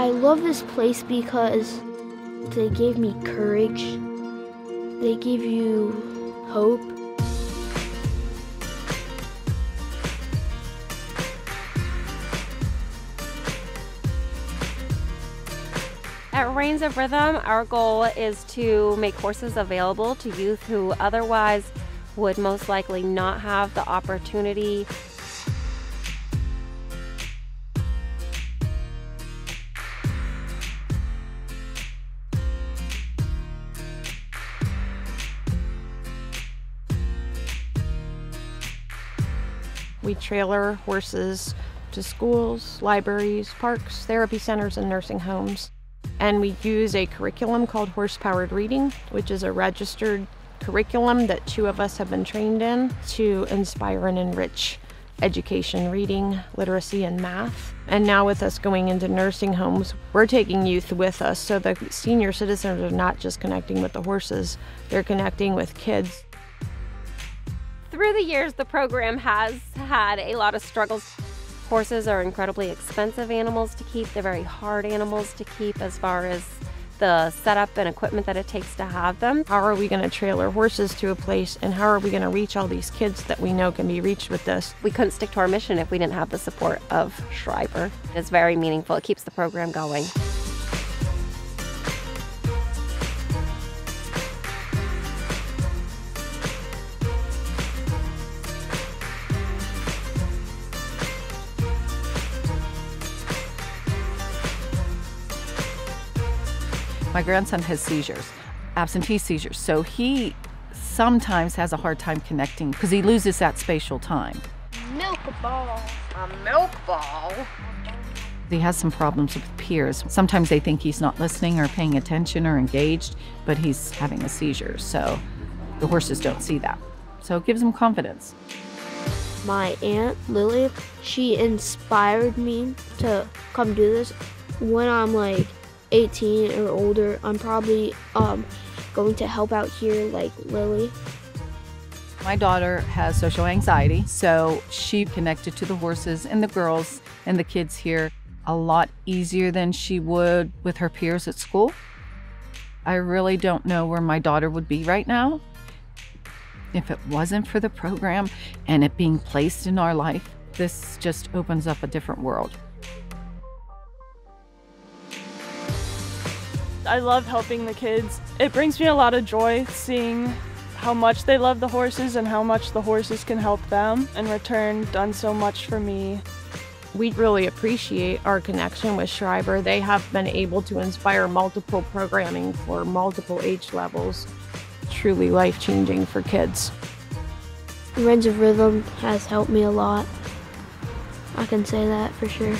I love this place because they gave me courage. They give you hope. At Reins of Rhythm, our goal is to make horses available to youth who otherwise would most likely not have the opportunity. We trailer horses to schools, libraries, parks, therapy centers, and nursing homes. And we use a curriculum called Horse Powered Reading, which is a registered curriculum that two of us have been trained in to inspire and enrich education, reading, literacy, and math. And now, with us going into nursing homes, we're taking youth with us so the senior citizens are not just connecting with the horses, they're connecting with kids. Through the years, the program has had a lot of struggles. Horses are incredibly expensive animals to keep, they're very hard animals to keep as far as the setup and equipment that it takes to have them. How are we going to trailer horses to a place and how are we going to reach all these kids that we know can be reached with this? We couldn't stick to our mission if we didn't have the support of Schreiber. It's very meaningful, it keeps the program going. My grandson has seizures, absentee seizures. So he sometimes has a hard time connecting because he loses that spatial time. Milk ball. A milk ball? He has some problems with peers. Sometimes they think he's not listening or paying attention or engaged, but he's having a seizure. So the horses don't see that. So it gives them confidence. My aunt Lily, she inspired me to come do this. When I'm like 18 or older, I'm probably um, going to help out here like Lily. My daughter has social anxiety, so she connected to the horses and the girls and the kids here a lot easier than she would with her peers at school. I really don't know where my daughter would be right now if it wasn't for the program and it being placed in our life. This just opens up a different world. I love helping the kids. It brings me a lot of joy seeing how much they love the horses and how much the horses can help them. In return, done so much for me. We really appreciate our connection with Schreiber. They have been able to inspire multiple programming for multiple age levels. Truly life changing for kids. Reins of Rhythm has helped me a lot. I can say that for sure.